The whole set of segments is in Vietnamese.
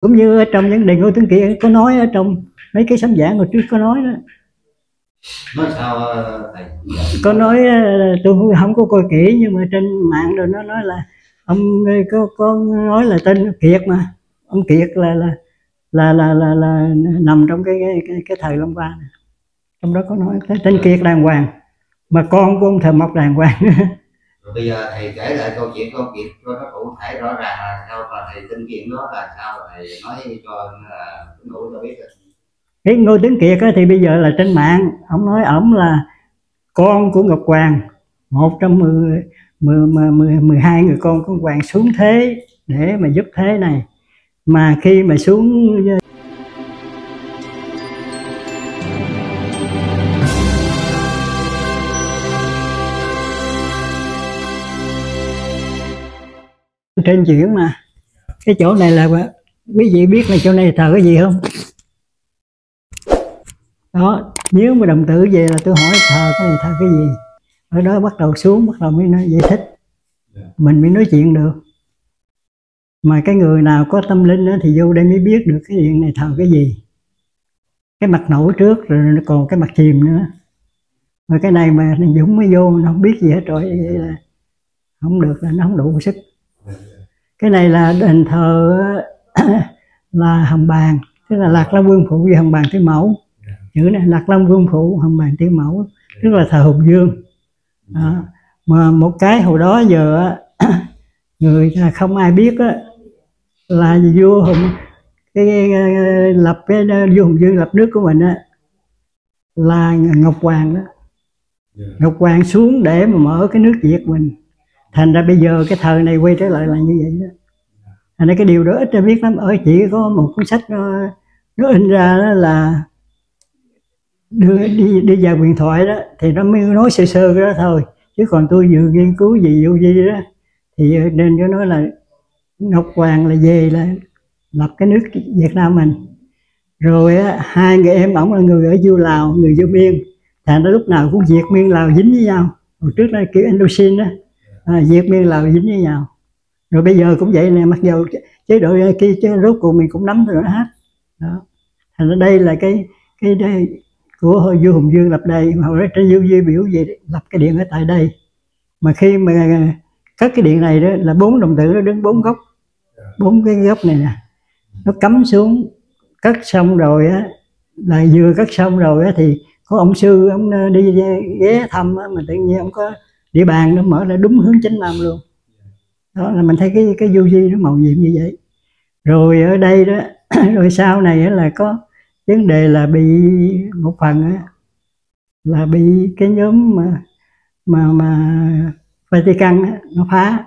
cũng như ở trong những đề ngôn tướng kia có nói ở trong mấy cái sấm giảng hồi trước có nói đó. Nói sao thầy? Có nói ờ, tôi không có coi kỹ nhưng mà trên mạng rồi nó nói là ông có có nói là tên Kiệt mà. Ông Kiệt là là là là là, là nằm trong cái cái cái, thời Long Ba này. trong đó có nói tên Kiệt đàng hoàng mà con của ông thờ mộc đàng hoàng rồi bây giờ thầy kể lại câu chuyện công việc cho nó cụ thể rõ ràng là sao và thầy tin kiện đó là sao thầy nói cho là tín cho biết được. Cái ngô tướng kiệt á, thì bây giờ là trên mạng ông nói ổng là con của ngọc hoàng một trong mười mười mười mười mười hai người con của ngọc hoàng xuống thế để mà giúp thế này. Mà khi mà xuống trên chuyển mà. Cái chỗ này là quý vị biết là chỗ này thờ cái gì không? Đó nếu mà đồng tử về là tôi hỏi thờ cái này thờ cái gì? Ở đó bắt đầu xuống bắt đầu mới nói giải thích. Mình mới nói chuyện được. Mà cái người nào có tâm linh đó thì vô đây mới biết được cái điện này thờ cái gì. Cái mặt nổi trước rồi còn cái mặt chìm nữa. Mà cái này mà Dũng mới vô nó không biết gì hết rồi vậy là không được là nó không đủ sức cái này là đền thờ là hồng bàng tức là lạc long vương phụ với hồng bàng tứ mẫu. Chữ này lạc long vương phụ hồng bàng tứ mẫu. Tức là thờ hùng dương. Đó. mà một cái hồi đó giờ người ta không ai biết á, là vua hùng cái lập cái vua hùng dương lập nước của mình á là ngọc hoàng đó. Ngọc hoàng xuống để mà mở cái nước việt mình thành ra bây giờ cái thời này quay trở lại là như vậy đó. Thành ra cái điều đó ít ra biết lắm. Ở chỉ có một cuốn sách nó, nó in ra đó là đưa đi đi vào điện thoại đó. Thì nó mới nói sơ sơ cái đó thôi. Chứ còn tôi vừa nghiên cứu gì vô gì đó thì nên cho nói là Ngọc Hoàng là về là lập cái nước Việt Nam mình. Rồi á, hai người em ổng là người ở du Lào người du Miên. Thành ra lúc nào cũng Việt Miên Lào dính với nhau. Hồi trước đây kiểu Indochine đó à, Việt biên Lào dính với nhau rồi bây giờ cũng vậy nè mặc dù chế độ kia chứ rốt cuộc mình cũng nắm rồi hết. Đó. Thành ra đây là cái cái đây của vua hùng dương lập đây mà hồi trên dương duy biểu gì lập cái điện ở tại đây. Mà khi mà cất cái điện này đó là bốn đồng tử nó đứng bốn góc bốn cái góc này nè. Nó cắm xuống cất xong rồi á là vừa cất xong rồi á thì có ông sư ông ờ, đi ghé thăm á, mà tự nhiên ông có địa bàn nó mở ra đúng hướng chánh nam luôn. Đó là mình thấy cái cái du di nó màu nhiệm như vậy. Rồi ở đây đó rồi sau này là có vấn đề là bị một phần á, là bị cái nhóm mà mà mà Vatican á, nó phá.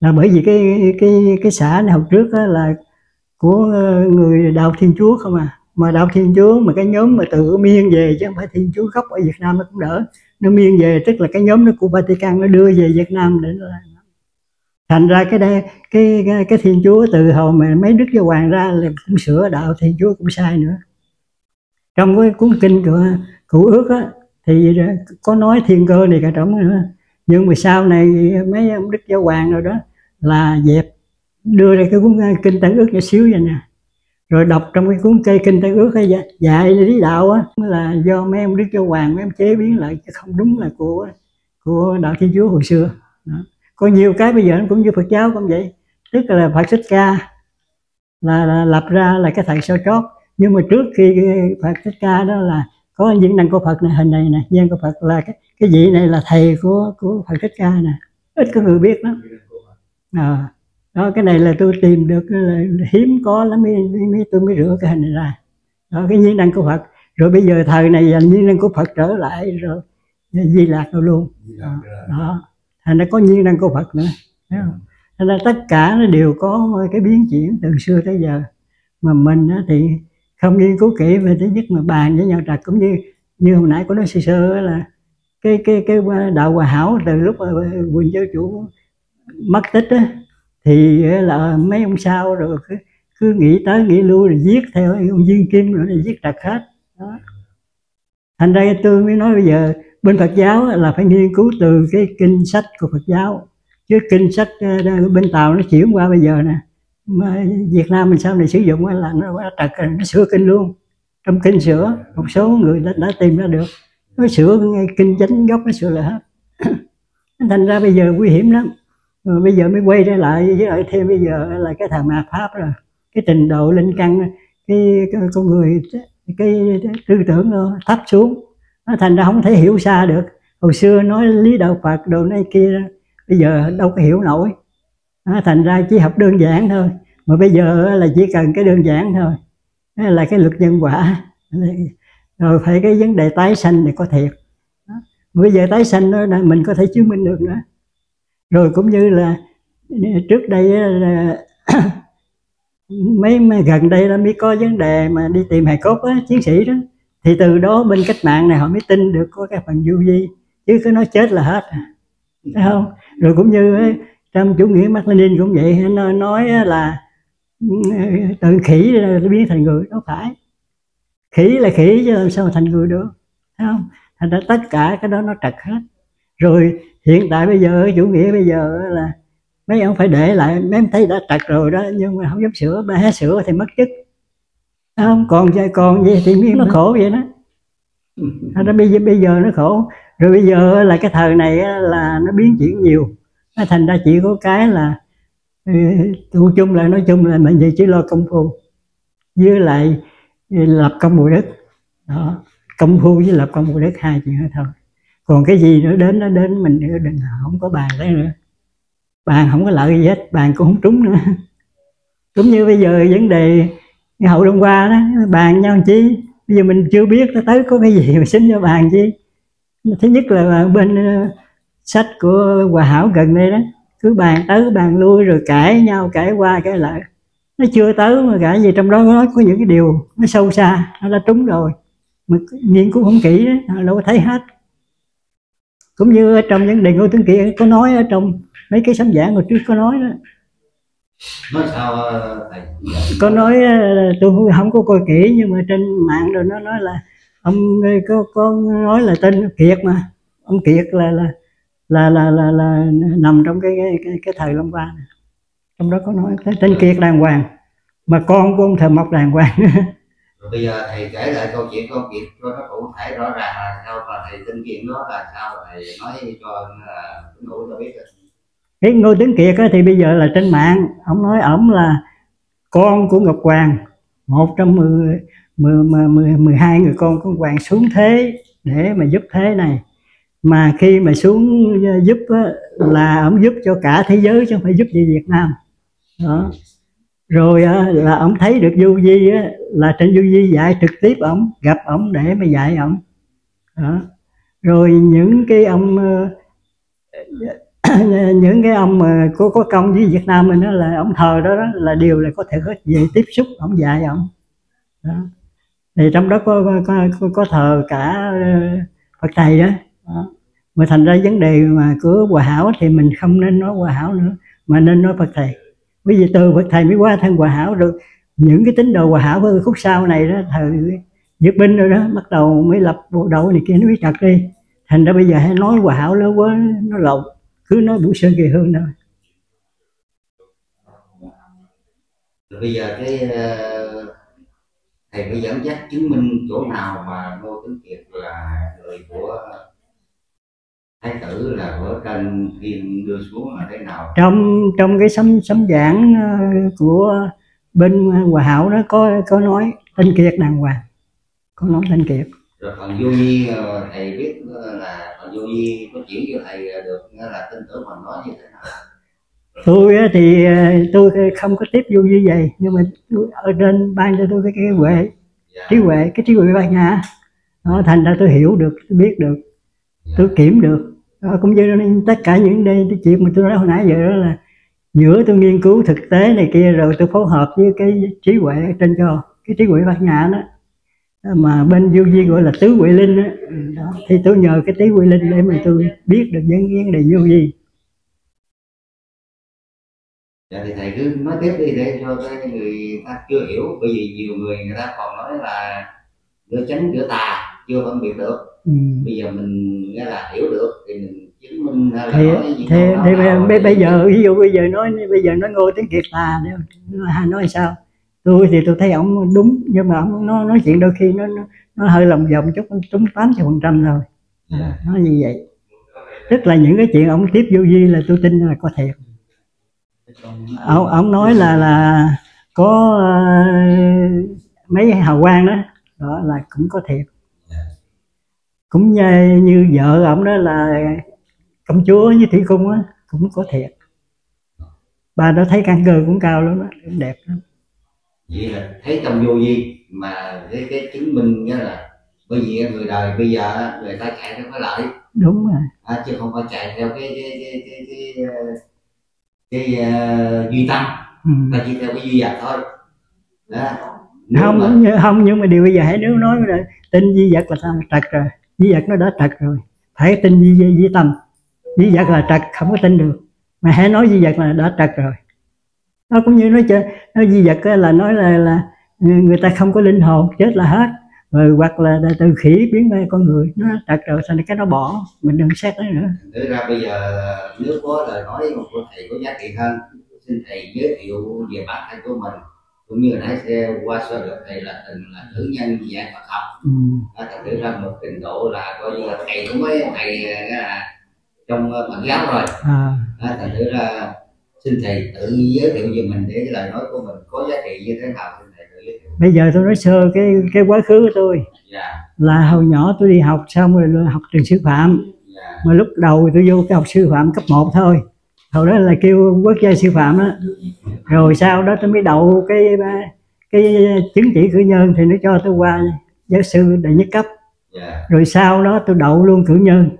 Là bởi vì cái cái cái xã này học trước là của ờ, người đạo Thiên Chúa không à. Mà đạo Thiên Chúa mà cái nhóm mà từ miên về chứ không phải Thiên Chúa gốc ở Việt Nam nó cũng đỡ nó miên về tức là cái nhóm nó của Vatican nó đưa về Việt Nam để nó thành ra cái đây cái cái, cái thiên chúa từ hồi mà mấy đức giáo hoàng ra là cũng sửa đạo thiên chúa cũng sai nữa. Trong cái cuốn kinh của cụ ước á thì có nói thiên cơ này cả trống nữa. Nhưng mà sau này mấy ông đức giáo hoàng rồi đó là dẹp đưa ra cái cuốn à, kinh tăng ước nhỏ xíu vậy nè rồi đọc trong cái cuốn cây kinh tây ước hay dạy lý đạo á là do mấy ông đức châu hoàng mấy ông chế biến lại chứ không đúng là của của đạo thiên chúa hồi xưa. Đó. Có nhiều cái bây giờ nó cũng như Phật giáo cũng vậy. Tức là Phật Thích Ca là, là lập ra là cái thầy sao chót. Nhưng mà trước khi Phật Thích Ca đó là có những năng của Phật này hình này nè nhân của Phật là cái cái vị này là thầy của của Phật Thích Ca nè. Ít có người biết lắm. À, đó cái này là tôi tìm được là hiếm có lắm mới, mới tôi mới rửa cái hình này ra. Đó cái nhiên năng của Phật. Rồi bây giờ thời này là nhiên năng của Phật trở lại rồi di lạc rồi luôn. Đó, đó. Thành ra có nhiên năng của Phật nữa thành ra tất cả nó đều có cái biến chuyển từ xưa tới giờ. Mà mình thì không nghiên cứu kỹ về thứ nhất mà bàn với nhau trật cũng như như hồi nãy có nói sơ sơ là cái cái cái đạo hòa hảo từ lúc quỳnh giáo chủ mất tích á, thì ờ, là mấy ông sao rồi cứ, cứ nghĩ tới nghĩ lui rồi giết theo ông dương kim rồi là giết trật hết. Đó. thành ra tôi mới nói bây giờ bên Phật giáo là phải nghiên cứu từ cái kinh sách của Phật giáo. Chứ kinh sách ờ, bên Tàu nó chuyển qua bây giờ nè. Mà Việt Nam mình sau này sử dụng là nó trật nó sửa kinh luôn. Trong kinh sửa một số người đã, đã tìm ra được. Nó sửa ngay kinh chánh gốc nó sửa lại hết. Thành ra bây giờ nguy hiểm lắm rồi bây giờ mới quay trở lại với lại thêm bây giờ là cái thằng ma pháp rồi. Cái trình độ linh căn cái, cái con người cái, cái tư tưởng nó thấp xuống. Nó thành ra không thể hiểu xa được. Hồi xưa nói lý đạo phật đồ này kia bây giờ đâu có hiểu nổi. Nó thành ra chỉ học đơn giản thôi. Mà bây giờ là chỉ cần cái đơn giản thôi. Đó là cái luật nhân quả. Rồi phải cái vấn đề tái sanh này có thiệt. Đó. bây giờ tái sanh đó mình có thể chứng minh được nữa rồi cũng như là ờ, trước đây ờ, là mấy gần đây là mới có vấn đề mà đi tìm hài cốt á, chiến sĩ đó. Thì từ đó bên cách mạng này họ mới tin được có cái phần du di chứ cứ nói chết là hết à. thấy không? Rồi cũng như ờ, trong chủ nghĩa Mác Lênin cũng vậy nó nói là từ khỉ biến thành người đâu phải. Khỉ là khỉ chứ làm sao thành người được thấy không? Thành ra tất cả cái đó nó trật hết. Rồi hiện tại bây giờ chủ nghĩa bây giờ là mấy ông phải để lại mấy ông thấy đã trật rồi đó nhưng mà không dám sửa mà hết sửa thì mất chức. Không còn còn vậy thì miếng nó khổ vậy đó. Ra bây giờ bây giờ nó khổ. Rồi bây giờ là cái thời này là nó biến chuyển nhiều. Nó thành ra chỉ có cái là tu chung là nói chung là mình chỉ chỉ lo công phu. Với lại lập công bồi đức. Đó công phu với lập công bồi đức hai chuyện thôi còn cái gì nữa đến nó đến mình đừng không có bàn đấy nữa. Bàn không có lợi gì hết bàn cũng không trúng nữa. Cũng như bây giờ vấn đề hậu đông qua đó bàn nhau chi? Bây giờ mình chưa biết nó tới có cái gì mà xin cho bàn chi. Thứ nhất là bên ờ, sách của hòa hảo gần đây đó cứ bàn tới bàn lui rồi cãi nhau cãi qua cãi lại. Nó chưa tới mà cả gì trong đó nó có những cái điều nó sâu xa nó đã trúng rồi. Mà nghiên cứu không kỹ đó, đâu có thấy hết cũng như ở trong những đề ngôn tướng kia có nói ở trong mấy cái sấm giảng hồi trước có nói đó. Nói sao thầy? Có nói tôi không có coi kỹ nhưng mà trên mạng rồi nó nói là ông có có nói là tên kiệt mà. Ông kiệt là là là là là, là nằm trong cái cái cái, thời long ba này. trong đó có nói tên kiệt đàng hoàng mà con của ông thờ mộc đàng hoàng rồi bây giờ thầy kể lại câu chuyện câu chuyện cho nó cụ thể rõ ràng là sao và thầy tin kiện đó là sao thầy nói cho là đủ cho biết rồi. Cái ngô tướng kiệt thì bây giờ là trên mạng ông nói ổng là con của ngọc hoàng. Một trong mười mười, mười, mười hai người con của hoàng xuống thế để mà giúp thế này. Mà khi mà xuống ờ, giúp á, là ông giúp cho cả thế giới chứ không phải giúp gì Việt Nam. Đó rồi á, là ông thấy được du di á, là trên du di dạy trực tiếp ông gặp ông để mà dạy ông đó. Rồi những cái ông ờ, những cái ông mà có có công với Việt Nam mình đó là ông thờ đó, đó là điều là có thể có về tiếp xúc ông dạy ông đó. thì trong đó có có, có, có thờ cả ờ, Phật thầy đó. đó. Mà thành ra vấn đề mà của hòa hảo thì mình không nên nói hòa hảo nữa mà nên nói Phật thầy bởi vì từ thầy mới qua thân hòa hảo được. Những cái tín đồ hòa hảo với khúc sau này đó thời duyệt binh rồi đó, bắt đầu mới lập bộ đội này kia, nó mới chặt đi. Thành ra bây giờ hay nói hòa hảo lớn quá, nó lộn, cứ nói Vũ Sơn Kỳ Hương thôi. Bây giờ cái ờ, thầy phải dẫn dắt chứng minh chỗ nào mà Ngô Tấn Kiệt là người của thái tử là ở trên thiên đưa xuống là thế nào? Trong trong cái sấm sấm giảng ờ, của bên hòa hảo đó có có nói tên kiệt đàng hoàng. Có nói tên kiệt. Rồi phần vô nhi ờ, thầy biết ờ, là phần vô nhi có chuyển cho thầy được là tin tưởng phần nói như thế nào? Tôi thì tôi không có tiếp vô như vậy nhưng mà tôi, ở trên ban cho tôi cái cái huệ. Dạ. trí huệ cái trí huệ ban nhà đó, thành ra tôi hiểu được tôi biết được dạ. tôi kiểm được Ờ, đó, cũng như tất cả những đây cái chuyện mà tôi nói hồi nãy giờ đó là giữa tôi nghiên cứu thực tế này kia rồi tôi phối hợp với cái trí huệ trên cho cái trí huệ bát nhã đó ờ, mà bên du di gọi là tứ huệ linh đó. Ừ, đó. thì tôi nhờ cái tứ huệ linh để mà tôi biết được những vấn đề du di dạ thì thầy cứ nói tiếp đi để cho cái người ta chưa hiểu bởi vì nhiều người người ta còn nói là giữa chánh giữa tà chưa phân biệt được. Ừ. bây giờ mình nghe là hiểu được thì mình chứng minh là thì nói gì thì, đó thì bây, bây giờ ví dụ bây giờ nói bây giờ nói ngô tiếng kiệt tà nói, nói sao? Tôi thì tôi thấy ông đúng nhưng mà ông nó nói chuyện đôi khi nó nó, nó hơi lòng vòng chút trúng tám phần trăm thôi. Dạ. nói như vậy. Tức là những cái chuyện ông tiếp vô vi là tôi tin là có thiệt ông ông nói là là có ờ, mấy hào quang đó đó là cũng có thiệt cũng như, như vợ ông đó là công chúa với thủy cung á cũng có thiệt. Bà đó thấy căn cơ cũng cao lắm đó, đẹp lắm. Vậy là thấy trong vô vi mà cái cái chứng minh nghĩa là bởi vì người đời bây giờ người ta chạy theo cái lợi. Đúng rồi. À, chứ không phải chạy theo cái cái cái cái cái, ờ, cái, ờ, duy tâm ừ. ta chỉ theo cái duy vật thôi. Đó. Nếu không mà- không nhưng mà điều bây giờ hãy nếu nói là tin di vật là sao trật rồi di vật nó đã trật rồi. Phải tin di, di, di tâm. Di vật là trật không có tin được. Mà hãy nói di vật là đã trật rồi. Nó cũng như nói chơi nói di vật là nói là là người ta không có linh hồn chết là hết. Rồi hoặc là từ khỉ biến ra con người nó trật rồi sao cái nó bỏ? Mình đừng xét nó nữa. Để ra bây giờ nếu có lời nói của thầy có giá trị hơn. Xin thầy giới thiệu về bản thân của mình cũng như nãy sẽ qua sơ lược thầy là từng là cử nhân dạng Phật học. Ừ. à, thành thử ra một trình độ là coi như là thầy cũng mới thầy nghĩa là trong ờ, Phật giáo rồi. À, à, thành thử ra xin thầy tự giới thiệu về mình để cái lời nói của mình có giá trị như thế nào xin thầy tự giới thiệu. Bây giờ tôi nói sơ cái cái quá khứ của tôi. Dạ. Là hồi nhỏ tôi đi học xong rồi học trường sư phạm. Dạ. Mà lúc đầu tôi vô cái học sư phạm cấp 1 thôi hồi đó là kêu quốc gia sư phạm đó rồi sau đó tôi mới đậu cái cái chứng chỉ cử nhân thì nó cho tôi qua giáo sư đệ nhất cấp. Dạ. Rồi sau đó tôi đậu luôn cử nhân.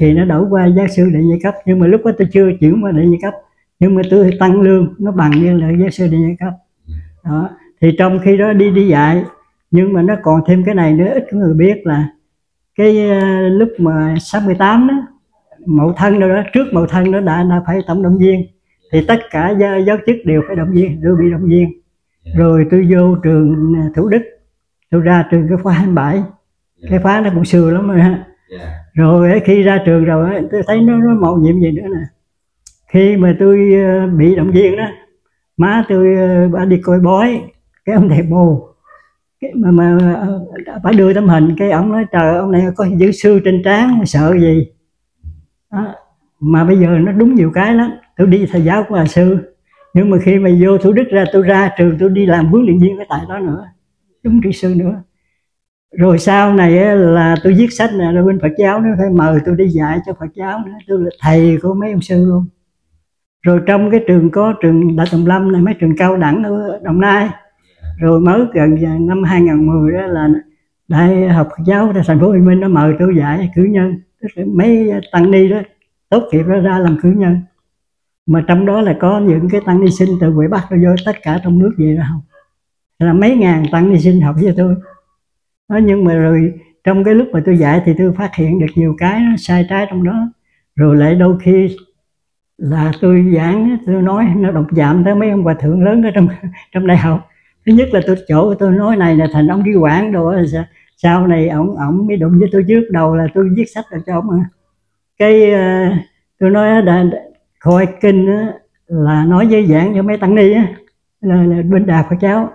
Thì nó đậu qua giáo sư đệ nhị cấp. Nhưng mà lúc đó tôi chưa chuyển qua đệ nhị cấp. Nhưng mà tôi tăng lương nó bằng như là giáo sư đệ nhị cấp. Đó. Thì trong khi đó đi đi dạy. Nhưng mà nó còn thêm cái này nữa ít người biết là cái ờ, lúc mà 68 đó mậu thân đâu đó trước mậu thân đó đã, đã phải tổng động viên. Thì tất cả giáo, giáo chức đều phải động viên tôi bị động viên. Rồi tôi vô trường ờ, thủ đức. Tôi ra trường cái khóa 27 cái khóa nó cũng xưa lắm rồi ha. Dạ. Rồi khi ra trường rồi tôi thấy nó nó màu nhiệm gì nữa nè. Khi mà tôi ờ, bị động viên đó má tôi ờ, bà đi coi bói. Cái ông thầy mù cái mà mà bà đưa tấm hình cái ông nói trời ông này có chữ sư trên trán sợ gì đó. mà bây giờ nó đúng nhiều cái lắm. Tôi đi thầy giáo của bà sư. Nhưng mà khi mà vô thủ đức ra, tôi ra trường, tôi đi làm huấn luyện viên ở tại đó nữa. Đúng kỹ sư nữa. Rồi sau này là tôi viết sách nè, rồi bên Phật giáo nó phải mời tôi đi dạy cho Phật giáo nữa. Tôi là thầy của mấy ông sư luôn. Rồi trong cái trường có trường Đại Tùng Lâm này, mấy trường cao đẳng ở Đồng Nai. Rồi mới gần năm 2010 đó là Đại học Phật giáo tại thành phố Hồ Chí Minh nó mời tôi dạy cử nhân mấy tăng ni đó tốt nghiệp đó ra làm cử nhân. Mà trong đó là có những cái tăng ni sinh từ ngoài Bắc vô tất cả trong nước về đó. Học là mấy ngàn tăng ni sinh học với tôi. Đó, nhưng mà rồi trong cái lúc mà tôi dạy thì tôi phát hiện được nhiều cái nó sai trái trong đó. Rồi lại đôi khi là tôi giảng tôi nói nó độc chạm tới mấy ông hòa thượng lớn ở trong trong đại học. Thứ nhất là tôi chỗ tôi nói này là thành ông đi quản đồ á, sao, sau này ổng ổng mới đụng với tôi trước đầu là tôi viết sách cho ông à. cái ờ, tôi nói đã, coi kinh á, là nói với giảng cho mấy tăng ni á. Là, là bên đà của cháu.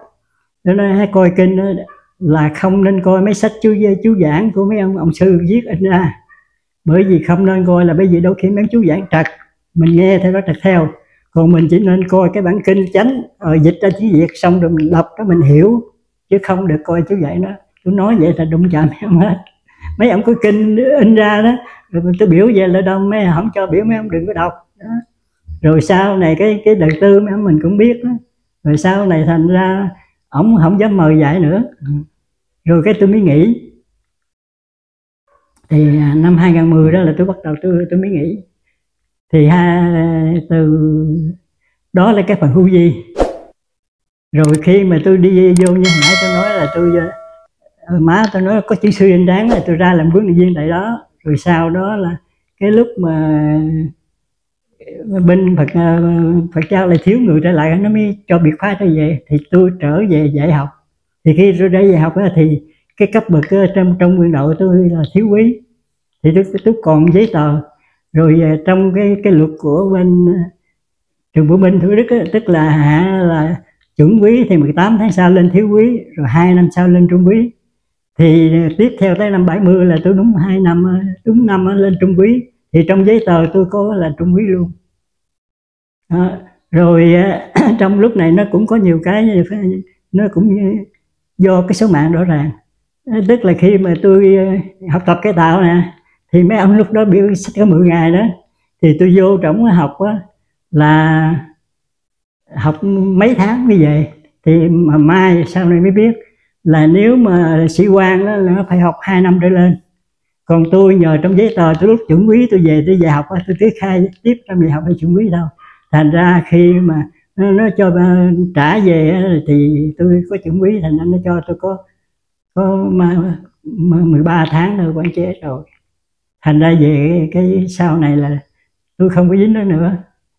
Tôi nói hãy coi kinh á, là không nên coi mấy sách chú chú giảng của mấy ông ông sư viết in ra. Bởi vì không nên coi là bởi vì đôi khi mấy chú giảng trật mình nghe theo đó trật theo. Còn mình chỉ nên coi cái bản kinh chánh rồi dịch ra tiếng việt xong rồi mình đọc đó mình hiểu chứ không được coi chú dạy đó tôi nói vậy là đụng chạm mấy ông hết. Mấy ông có kinh in ra đó. Rồi tôi biểu về là đâu mấy không cho biểu mấy ông đừng có đọc. Đó. rồi sau này cái cái đời tư mấy ông mình cũng biết đó. Rồi sau này thành ra ổng không dám mời dạy nữa. Ừ. Rồi cái tôi mới nghỉ. Thì à, năm 2010 đó là tôi bắt đầu tôi tôi mới nghỉ. Thì ha, à, từ đó là cái phần hưu di. Rồi khi mà tôi đi vô như hồi nãy tôi nói là tôi à, rồi má tôi nói có chữ sư anh đáng là tôi ra làm huấn luyện viên tại đó. Rồi sau đó là cái lúc mà bên Phật ờ, Phật giáo lại thiếu người trở lại nó mới cho biệt khóa trở về. Thì tôi trở về dạy học. Thì khi tôi đã về dạy học thì cái cấp bậc trong trong nguyên đội tôi là thiếu quý. Thì tôi tôi còn giấy tờ. Rồi ờ, trong cái cái luật của bên trường bộ binh thủ đức á, tức là hạ là chuẩn quý thì 18 tháng sau lên thiếu quý rồi hai năm sau lên trung quý thì tiếp theo tới năm 70 là tôi đúng hai năm đúng năm lên trung quý thì trong giấy tờ tôi có là trung quý luôn. À, rồi trong lúc này nó cũng có nhiều cái nó cũng do cái số mạng rõ ràng. Tức là khi mà tôi à, học tập cái tạo nè thì mấy ông lúc đó biểu sách có 10 ngày đó thì tôi vô trong học á, là học mấy tháng mới về. Thì mà mai sau này mới biết là nếu mà sĩ quan đó là nó phải học 2 năm trở lên. Còn tôi nhờ trong giấy tờ tôi lúc chuẩn quý tôi về tôi về học tôi cứ khai tiếp trong đại học hay chuẩn quý đâu. Thành ra khi mà nó, nó cho trả về thì tôi có chuẩn quý thành ra nó cho tôi có có mà, mà 13 tháng rồi quản chế rồi. Thành ra về cái sau này là tôi không có dính nó nữa.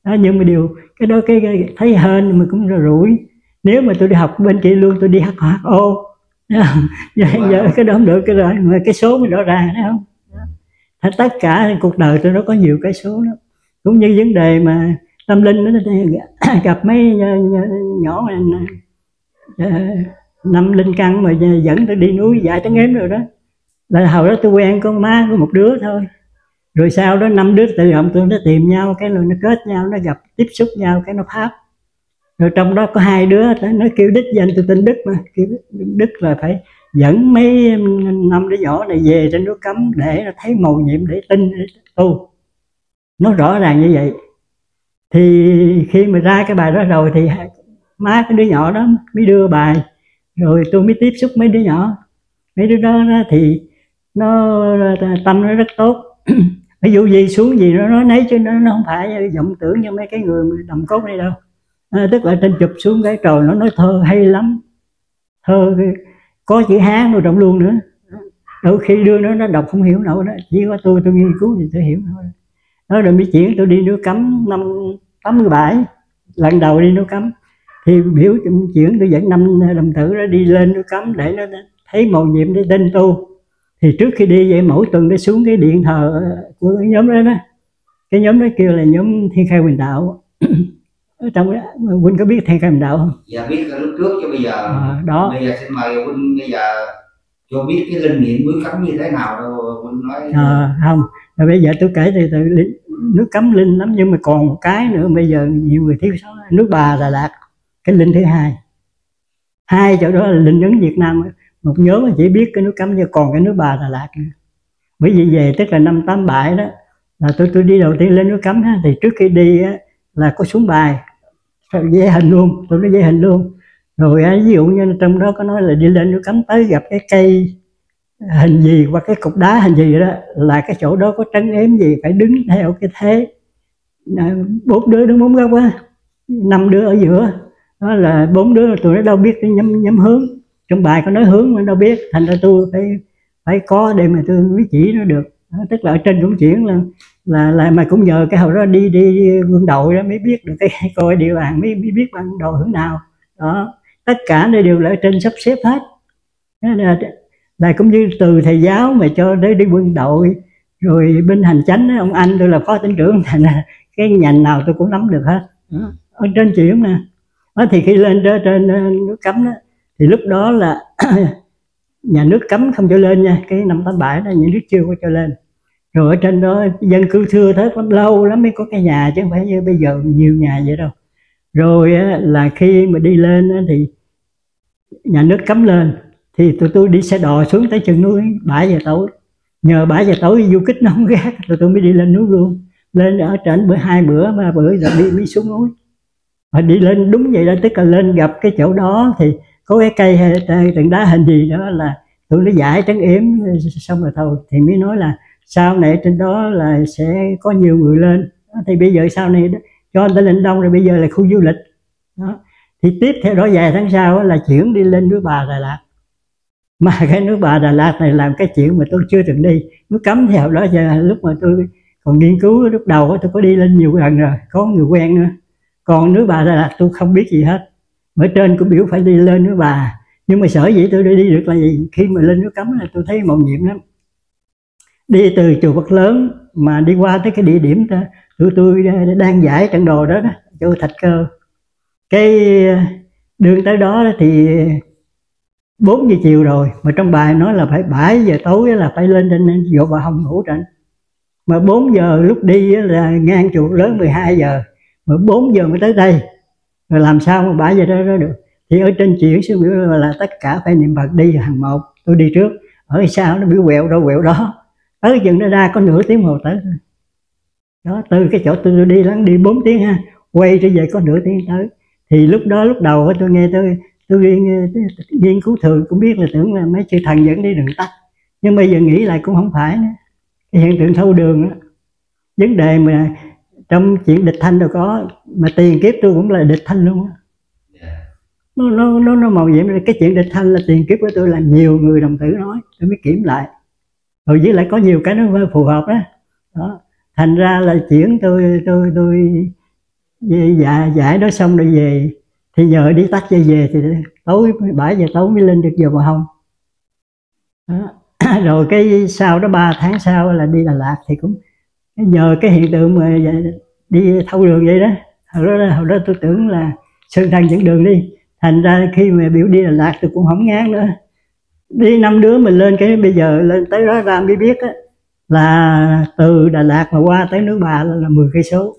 Đó, nhưng mà điều cái đó cái, cái thấy hên mà cũng rủi. Nếu mà tôi đi học bên kia luôn tôi đi HO giờ, giờ cái đó không được cái rồi mà cái số mình rõ ràng thấy không? Thật tất cả cuộc đời tôi nó có nhiều cái số đó cũng như vấn đề mà tâm linh nó gặp mấy nhỏ ờ, năm linh căn mà dẫn tôi đi núi dạy trắng ếm rồi đó. Là hồi đó tôi quen con má của một đứa thôi. Rồi sau đó năm đứa tự động tôi nó tìm nhau cái rồi nó kết nhau nó gặp tiếp xúc nhau cái nó pháp rồi trong đó có hai đứa nó kêu đích danh tôi tên đức mà kêu đức là phải dẫn mấy năm đứa nhỏ này về trên núi cấm để nó thấy màu nhiệm để tin để tu. Nó rõ ràng như vậy. Thì khi mà ra cái bài đó rồi thì má cái đứa nhỏ đó mới đưa bài. Rồi tôi mới tiếp xúc mấy đứa nhỏ. Mấy đứa đó, đó thì nó tâm nó rất tốt. Ví dụ gì xuống gì nó nói nấy chứ nó, nó không phải vọng tưởng như mấy cái người đồng cốt đây đâu à, tức là trên chụp xuống cái trời nó nói thơ hay lắm. Thơ có chữ hán rồi trong luôn nữa. Đôi khi đưa nó nó đọc không hiểu nổi đó. Chỉ có tôi tôi nghiên cứu thì tôi hiểu thôi. Đó rồi mới chuyển tôi đi nước cấm năm 87 lần đầu đi nước cấm thì biểu chuyển tôi dẫn năm đồng tử đó đi lên nước cấm để nó thấy màu nhiệm để tin tu. Thì trước khi đi vậy mỗi tuần nó xuống cái điện thờ của cái nhóm đó đó. Cái nhóm đó kêu là nhóm thiên khai quỳnh đạo. trong huynh có biết thiên quyền đạo không? Dạ biết lúc trước cho bây giờ à, đó. bây giờ xin mời huynh bây giờ cho biết cái linh nghiệm núi cấm như thế nào đâu huynh nói. À, không. Rồi bây giờ tôi kể thì từ nước cấm linh lắm nhưng mà còn một cái nữa bây giờ nhiều người thiếu sót nước bà Đà Lạt cái linh thứ hai. Hai chỗ đó là linh ấn Việt Nam. Một nhóm chỉ biết cái nước cấm nhưng còn cái nước bà Đà Lạt nữa. bởi vì về tức là năm tám bảy đó là tôi tôi đi đầu tiên lên nước cấm thì trước khi đi á, là có xuống bài dễ hình luôn tôi nói dễ hình luôn. Rồi à, ví dụ như trong đó có nói là đi lên nó cắm tới gặp cái cây hình gì hoặc cái cục đá hình gì đó là cái chỗ đó có trấn ếm gì phải đứng theo cái thế. Bốn đứa đứng bốn góc á năm đứa ở giữa đó là bốn đứa tụi nó đâu biết nhắm nhắm hướng. Trong bài có nói hướng mà đâu biết thành ra tôi phải phải có để mà tôi mới chỉ nó được. Đó, tức là ở trên cũng chuyển là là là mà cũng nhờ cái hồi đó đi đi quân đội đó mới biết được cái coi địa bàn mới, mới biết ban đầu hướng nào. Đó tất cả đây đều là trên sắp xếp hết. Là, là cũng như từ thầy giáo mà cho đến đi quân đội rồi bên hành chánh ông anh tôi là phó tỉnh trưởng thành cái ngành nào tôi cũng nắm được hết. Ở trên chuyển nè. Đó thì khi lên trên, trên nước cấm đó thì lúc đó là nhà nước cấm không cho lên nha cái năm tám bảy đó nhà nước chưa có cho lên rồi ở trên đó dân cư thưa thế có lâu lắm mới có cái nhà chứ không phải như bây giờ nhiều nhà vậy đâu. Rồi á, là khi mà đi lên á thì nhà nước cấm lên, thì tụi tôi đi xe đò xuống tới chân núi 7 giờ tối. Nhờ 7 giờ tối du kích nó không gác tụi tôi mới đi lên núi luôn. Lên ở trên bữa hai bữa, ba bữa rồi đi mới xuống núi. Và đi lên đúng vậy đó, tức là lên gặp cái chỗ đó thì có cái cây hay tượng đá hình gì đó là tụi nó giải trắng yếm, xong rồi thôi. Thì mới nói là sau này trên đó là sẽ có nhiều người lên. Thì bây giờ sau này cho anh ta lên đông rồi bây giờ là khu du lịch. Đó. thì tiếp theo đó vài tháng sau là chuyển đi lên núi bà đà lạt. Mà cái nước bà đà lạt này làm cái chuyện mà tôi chưa từng đi. Nó cấm theo đó giờ lúc mà tôi còn nghiên cứu, lúc đầu tôi có đi lên nhiều lần rồi, có người quen nữa. Còn nước bà đà lạt tôi không biết gì hết. Ở trên cũng biểu phải đi lên nước bà. Nhưng mà sở dĩ tôi đi được là gì? Khi mà lên nước cấm là tôi thấy màu nhiệm lắm đi từ chùa Phật lớn mà đi qua tới cái địa điểm đó, tụi tôi ờ, đang giải trận đồ đó, đó chỗ thạch cơ. Cái ờ, đường tới đó thì 4 giờ chiều rồi mà trong bài nói là phải 7 giờ tối là phải lên trên dỗ bà hồng ngủ trận mà 4 giờ lúc đi là ngang chùa lớn 12 giờ mà 4 giờ mới tới đây. Rồi làm sao mà 7 giờ đó, đó được? Thì ở trên chuyển sư biểu là tất cả phải niệm phật đi hàng một. Tôi đi trước ở sau nó biểu quẹo đâu quẹo đó tới chừng nó ra có nửa tiếng hồ tới đó từ cái chỗ tôi đi lắng đi 4 tiếng ha quay trở về có nửa tiếng tới. Thì lúc đó lúc đầu tôi nghe tôi tôi nghiên cứu thường cũng biết là tưởng là mấy chư thần dẫn đi đường tắt. Nhưng bây giờ nghĩ lại cũng không phải nữa. Cái hiện tượng thâu đường đó vấn đề mà trong chuyện địch thanh đâu có mà tiền kiếp tôi cũng là địch thanh luôn á. Nó nó nó nó màu nhiệm cái chuyện địch thanh là tiền kiếp của tôi là nhiều người đồng tử nói. Tôi mới kiểm lại rồi với lại có nhiều cái nó phù hợp đó, đó. thành ra là chuyển tôi tôi tôi dạ giải đó xong rồi về. Thì nhờ đi tắt về về thì tối bảy giờ tối mới lên được giờ mà không. Đó. rồi cái sau đó ba tháng sau là đi Đà Lạt thì cũng nhờ cái hiện tượng mà đi thâu đường vậy đó. Hồi đó, hồi đó tôi tưởng là sơn thần dẫn đường đi. Thành ra khi mà biểu đi Đà Lạt tôi cũng không ngán nữa đi năm đứa mình lên cái bây giờ lên tới đó ra mới biết á là từ Đà Lạt mà qua tới nước Bà là, 10 cây số.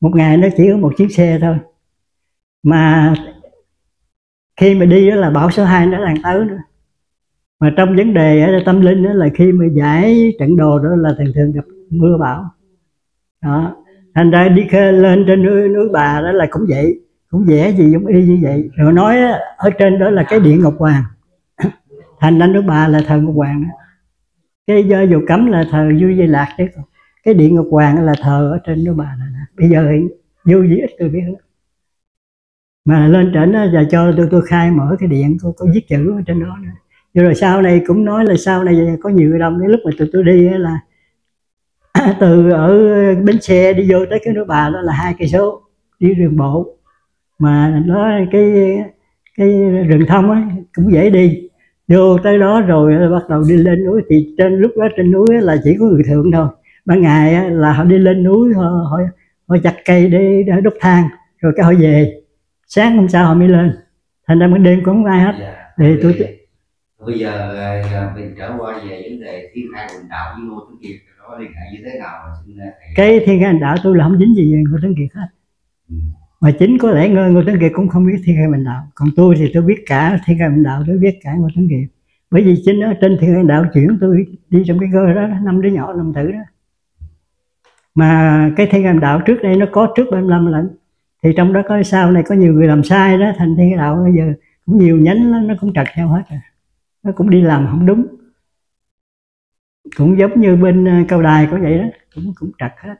Một ngày nó chỉ có một chiếc xe thôi. Mà khi mà đi đó là bão số 2 nó đang tới nữa. Mà trong vấn đề ở tâm linh đó là khi mà giải trận đồ đó là thường thường gặp mưa bão. Đó. Thành ra đi lên trên núi, núi bà đó là cũng vậy cũng vẽ gì giống y như vậy. Rồi nói ở trên đó là cái điện ngọc hoàng thành ra núi bà là thờ ngọc hoàng đó. cái do dù cấm là thờ vui dây lạc chứ cái điện ngọc hoàng là thờ ở trên núi bà là bây giờ vui gì ít tôi biết mà lên trển đó và cho tôi tôi khai mở cái điện, tôi có viết chữ ở trên đó nữa. Rồi sau này cũng nói là sau này có nhiều người đông. Cái lúc mà tụi tôi đi là từ ở bến xe đi vô tới cái núi bà đó là hai cây số đi đường bộ. Mà nó cái cái rừng thông á, cũng dễ đi vô tới đó rồi bắt đầu đi lên núi. Thì trên lúc đó trên núi là chỉ có người thượng thôi. Ban ngày là họ đi lên núi họ, họ, họ chặt cây để, để đốt than rồi cái họ về. Sáng hôm sau họ mới lên. Thành ra ban đêm cũng không ai hết. Dạ. thì tôi bây giờ à, mình trở qua về vấn đề thiên hai quần đạo với ngô tuấn kiệt. Có liên hệ như thế nào xin thầy cái thiên hai đạo tôi là không dính gì về ngô tuấn kiệt hết. Ừ mà chính có lẽ ngô, ngô tuấn kiệt cũng không biết thiên hai bình đạo. Còn tôi thì tôi biết cả thiên hai bình đạo tôi biết cả ngô tuấn kiệt bởi vì chính ở trên thiên hai đạo chuyển tôi đi trong cái cơ đó năm đứa nhỏ năm thử đó. Mà cái thiên hai đạo trước đây nó có trước 35 lần. Thì trong đó có sau này có nhiều người làm sai đó thành thiên đạo bây giờ cũng nhiều nhánh lắm, nó cũng trật nhau hết rồi. Nó cũng đi làm không đúng. Cũng giống như bên ờ, cao đài có vậy đó cũng cũng trật hết.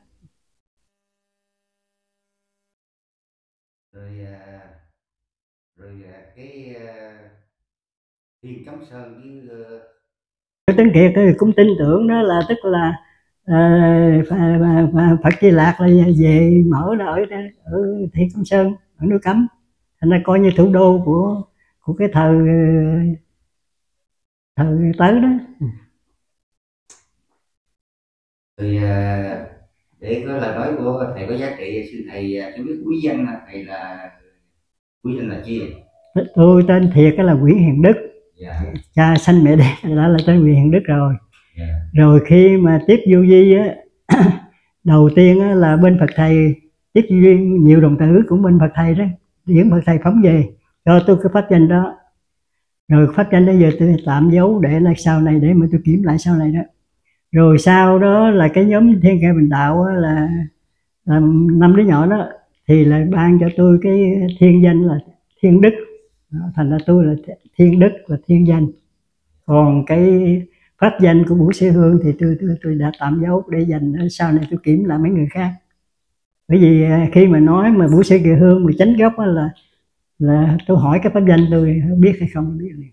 Rồi à, rồi à, cái thiên cấm sơn với cái tính kiệt thì cũng tin tưởng đó là tức là uh, Phật Di Lạc là về mở nó ở ở Thiên Cấm Sơn ở núi Cấm. Thành ra coi như thủ đô của của cái thời thời tới đó. Thì à, để có lời nói của thầy có giá trị xin thầy à, cho biết quý danh là thầy là quý danh là chi tôi tên thiệt là Nguyễn Hiền Đức. Dạ. cha sanh mẹ đẻ đã là tên Nguyễn Hiền Đức rồi. Dạ. rồi khi mà tiếp du di á đầu tiên á, là bên Phật thầy tiếp du di nhiều đồng tử cũng bên Phật thầy đó điển Phật thầy phóng về cho tôi cái phát danh đó. Rồi phát danh đó giờ tôi tạm giấu để là sau này để mà tôi kiểm lại sau này đó. Rồi sau đó là cái nhóm thiên ca bình đạo là, là năm đứa nhỏ đó thì lại ban cho tôi cái thiên danh là thiên đức. Thành ra tôi là thiên đức và thiên danh. Còn cái pháp danh của vũ sư hương thì tôi tôi tôi đã tạm giấu để dành sau này tôi kiểm lại mấy người khác. Bởi vì à, khi mà nói mà vũ sư kỳ hương mà chánh gốc là là tôi hỏi cái pháp danh tôi biết hay không biết liền.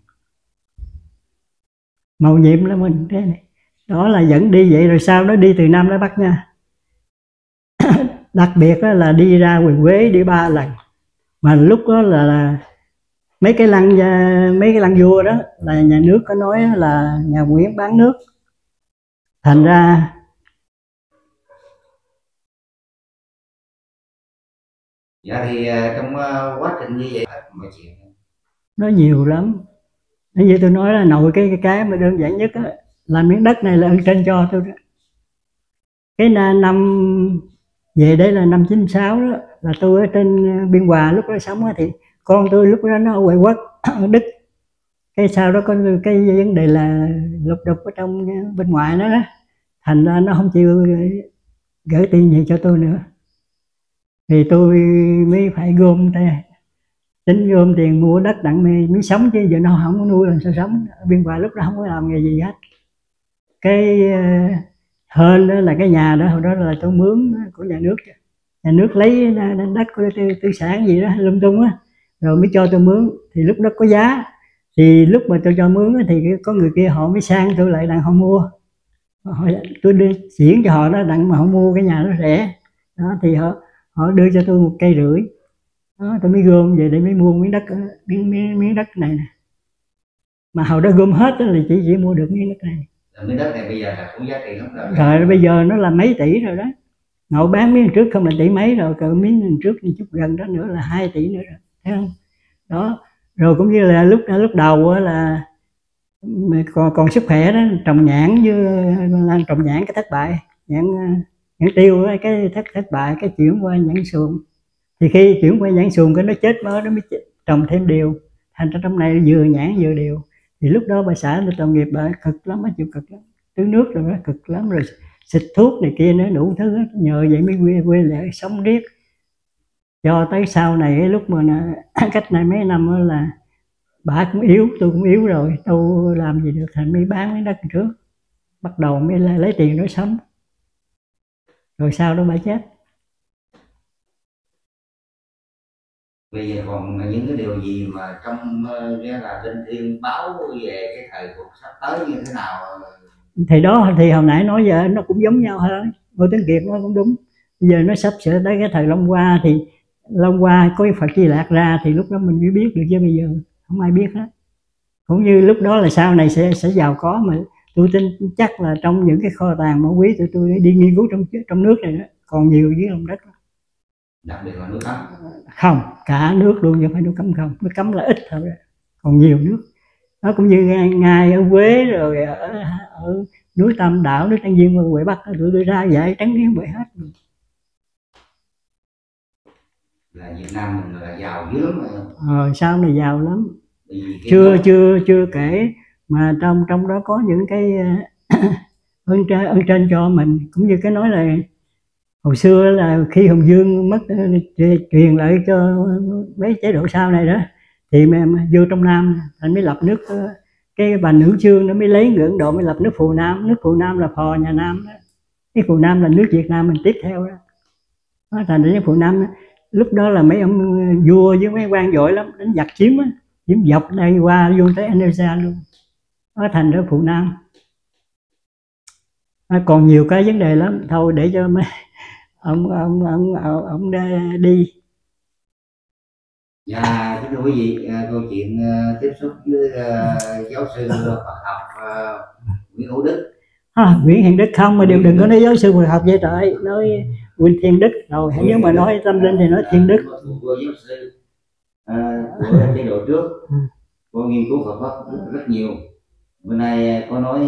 Màu nhiệm là mình, thế này. Đó là dẫn đi vậy rồi sau đó đi từ nam ra bắc nha đặc biệt là đi ra quyền quế đi ba lần. Mà lúc đó là, mấy cái lăng mấy cái lăng vua đó là nhà nước có nói là nhà nguyễn bán nước. Thành ra dạ thì ờ, trong ờ, quá trình như vậy mọi chuyện nó nhiều lắm. Như tôi nói là nội cái cái, cái mà đơn giản nhất á, là miếng đất này là ơn trên cho tôi đó. Cái năm về đây là năm 96 đó là tôi ở trên ờ, biên hòa lúc đó sống thì con tôi lúc đó nó ở ngoại quốc ở đức. Cái sau đó có cái vấn đề là lục đục ở trong ờ, bên ngoài đó, đó. Thành ra nó không chịu ờ, gửi tiền gì cho tôi nữa. Thì tôi mới phải gom tay tính gom tiền mua đất đặng mê mới sống chứ giờ nó không có nuôi làm sao sống. Ở biên hòa lúc đó không có làm nghề gì hết. Cái hơn đó là cái nhà đó hồi đó là tôi mướn của nhà nước nhà nước lấy đất của tư, tư sản gì đó lung tung á. Rồi mới cho tôi mướn thì lúc đó có giá. Thì lúc mà tôi cho mướn thì có người kia họ mới sang tôi lại đặng họ mua. Họ, tôi đi chuyển cho họ đó đặng mà họ mua cái nhà nó rẻ. Đó thì họ họ đưa cho tôi một cây rưỡi. Đó tôi mới gom về để mới mua miếng đất miếng miếng, miếng đất này nè. Mà hồi đó gom hết đó là chỉ chỉ mua được miếng đất này miếng đất này bây giờ là cũng giá trị lắm rồi. Rồi, bây giờ nó là mấy tỷ rồi đó. Ngộ bán miếng trước không là tỷ mấy rồi cỡ miếng trước chút gần đó nữa là 2 tỷ nữa rồi. Thấy không? Đó. Rồi cũng như là lúc lúc đầu là còn còn sức khỏe đó, trồng nhãn như lan trồng nhãn cái thất bại, nhãn nhãn tiêu cái thất thất bại, cái chuyển qua nhãn xuồng. Thì khi chuyển qua nhãn xuồng cái nó chết mới nó mới trồng thêm điều. Thành ra trong này vừa nhãn vừa điều thì lúc đó bà xã là tội nghiệp, bà cực lắm, bà chịu cực lắm. Tưới nước rồi bà cực lắm rồi xịt thuốc này kia nữa, đủ thứ hết. Nhờ vậy mới quê quê lại sống riết. Cho tới sau này cái lúc mà cách này mấy năm là bà cũng yếu, tôi cũng yếu rồi. Tôi làm gì được, thành mới bán cái đất trước. Bắt đầu mới lấy tiền đó sống. Rồi sau đó bà chết. Bây giờ còn những cái điều gì mà trong ờ, nghĩa là linh thiên báo về cái thời cuộc sắp tới như thế nào ờ? thì đó, thì hồi nãy nói giờ nó cũng giống nhau hơn ngô tấn kiệt nói cũng đúng. Bây giờ nó sắp sửa tới cái thời long qua thì long qua có phật di lạc ra thì lúc đó mình mới biết được chứ bây giờ không ai biết hết. Cũng như lúc đó là sau này sẽ sẽ giàu có mà tôi tin chắc là trong những cái kho tàng mẫu quý tụi tôi đi nghiên cứu trong trong nước này đó, còn nhiều dưới lòng đất đặc biệt là nước cấm. Không cả nước luôn chứ phải nước cấm không? Nước cấm là ít thôi. Còn nhiều nước. Nó cũng như ngài ở quế rồi ở, ở núi tam đảo núi tăng viên huệ bắc tụi tôi ra dạy trắng nghiến bể hết. Là Việt Nam mình là giàu dữ lắm ờ, sau này giàu lắm? Chưa chưa chưa kể mà trong trong đó có những cái ơn trên ơn trên cho mình. Cũng như cái nói là hồi xưa là khi hồng dương mất ờ, truyền lại cho mấy chế độ sau này đó thì mà, vô trong nam thành mới lập nước ờ, cái bà nữ chương nó mới lấy ngưỡng độ mới lập nước phù nam nước phù nam là phò nhà nam đó. cái phù nam là nước việt nam mình tiếp theo đó, đó thành ra phù nam đó. lúc đó là mấy ông ờ, vua với mấy quan giỏi lắm đánh giặc chiếm á chiếm dọc đây qua vô tới Indonesia luôn nó thành ra phụ nam nó còn nhiều cái vấn đề lắm thôi để cho mấy ông ông ông ông, ông đi Dạ, kính thưa quý vị, à, câu chuyện uh, tiếp xúc với uh, giáo sư Phật học Nguyễn Hữu Đức. À, Nguyễn Hiền Đức không mà đừng đừng có nói giáo sư Phật học vậy trời, nói Nguyễn Thiên Đức rồi, nếu mà nói tâm linh thì nói Thiên Đức. Của giáo sư của chế độ trước, ừ. có nghiên cứu Phật pháp rất, rất nhiều. Bữa nay có nói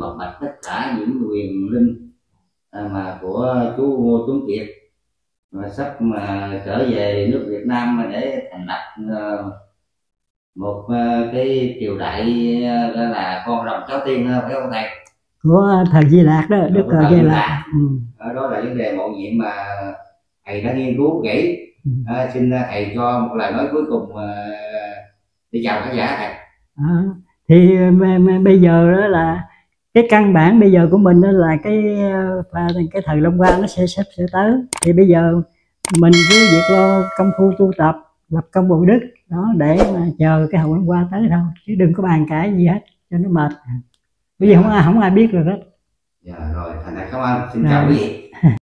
bộc bạch tất cả những quyền linh mà của chú Ngô Tuấn Kiệt. Mà sắp mà trở về nước Việt Nam để thành lập uh, một uh, cái triều đại uh, là con rồng cháu tiên phải không thầy? Của thầy Di Lạc đó Đức thầy Di Lạc ừ. đó là vấn đề mộ nhiệm mà thầy đã nghiên cứu kỹ. Ừ. à, xin thầy cho một lời nói cuối cùng để chào khán giả thầy. À, thì bây giờ đó là cái căn bản bây giờ của mình đó là cái cái thời long qua nó sẽ sắp sẽ tới. Thì bây giờ mình cứ việc lo công phu tu tập lập công bồ đức đó để mà chờ cái hậu long qua tới thôi chứ đừng có bàn cãi gì hết cho nó mệt. Bây giờ không ai không ai biết được hết. Dạ rồi thành này cảm ơn. Xin chào quý vị